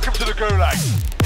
Welcome to the Gulag.